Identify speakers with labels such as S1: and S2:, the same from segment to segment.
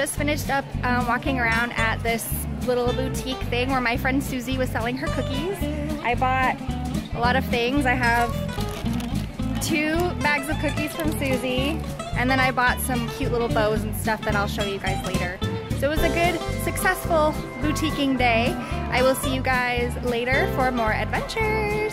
S1: Just finished up um, walking around at this little boutique thing where my friend Susie was selling her cookies. I bought a lot of things. I have two bags of cookies from Susie, and then I bought some cute little bows and stuff that I'll show you guys later. So it was a good, successful boutiquing day. I will see you guys later for more adventures.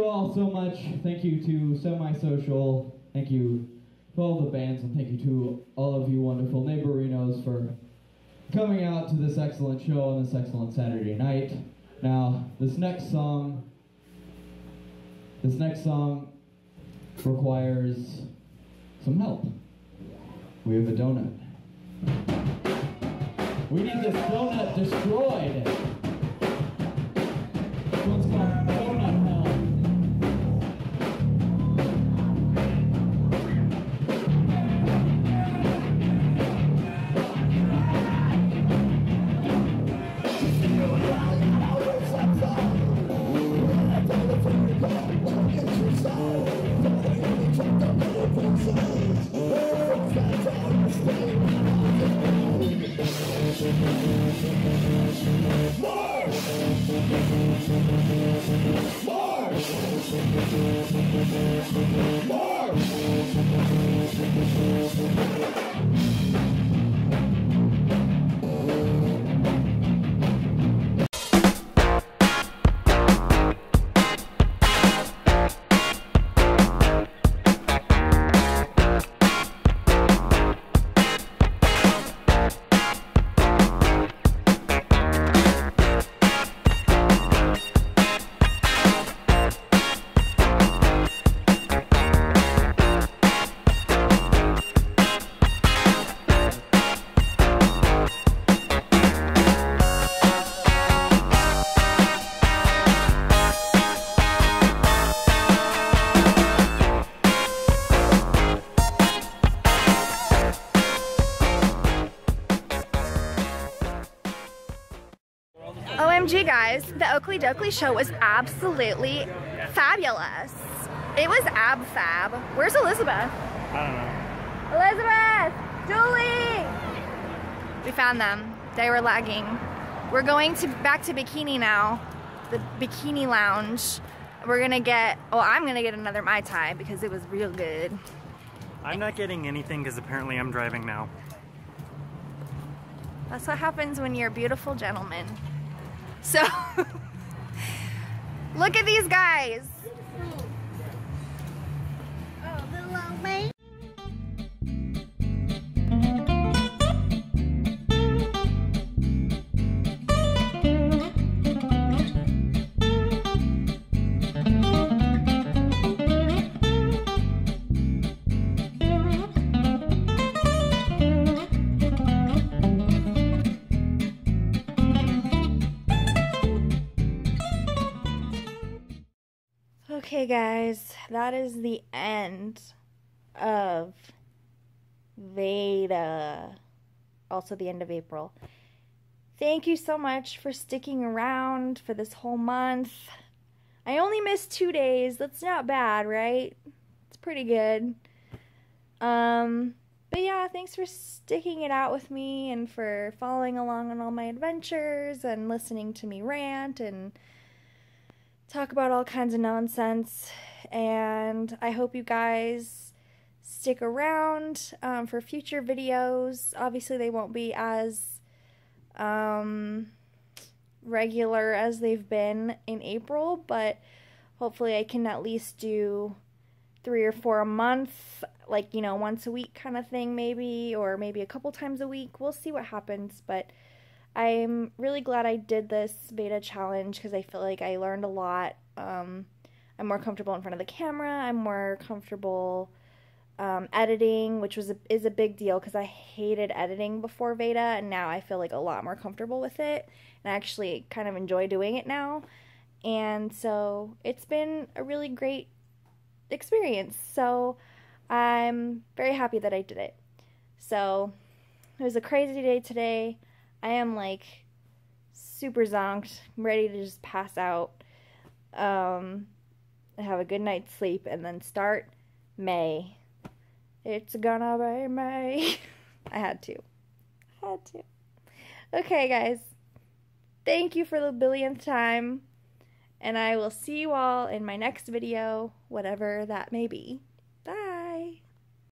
S2: You all so much. Thank you to Semi Social. Thank you,
S3: to all the bands, and thank you to all of you wonderful neighborinos for coming out to this excellent show on this excellent Saturday night. Now, this next song, this next song requires some help. We have a donut. We need this donut destroyed. More!
S1: OMG guys, the Okilly Dokilly show was absolutely fabulous. It was ab fab. Where's Elizabeth?
S2: I
S1: Elizabeth! Julie! We found them. They were lagging. We're going to back to Bikini now. The Bikini Lounge. We're gonna get, oh, I'm gonna get another Mai Tai because it was real good.
S2: I'm not getting anything because apparently I'm driving now.
S1: That's what happens when you're a beautiful gentleman. So, look at these guys. Okay, guys, that is the end of Veda. Also, the end of April. Thank you so much for sticking around for this whole month. I only missed two days. That's not bad, right? It's pretty good. Um, but yeah, thanks for sticking it out with me and for following along on all my adventures and listening to me rant and talk about all kinds of nonsense. And I hope you guys stick around um, for future videos. Obviously, they won't be as um, regular as they've been in April, but hopefully, I can at least do three or four a month, like, you know, once a week kind of thing, maybe, or maybe a couple times a week. We'll see what happens, but I'm really glad I did this Veda challenge because I feel like I learned a lot. Um, I'm more comfortable in front of the camera. I'm more comfortable um, editing, which was a, is a big deal because I hated editing before Veda, and now I feel like a lot more comfortable with it, and I actually kind of enjoy doing it now. And so it's been a really great experience. So I'm very happy that I did it. So it was a crazy day today. I am like super zonked, I'm ready to just pass out, um, have a good night's sleep, and then start May. It's gonna be May. I had to. I had to. Okay, guys. Thank you for the billionth time. And I will see you all in my next video, whatever that may be.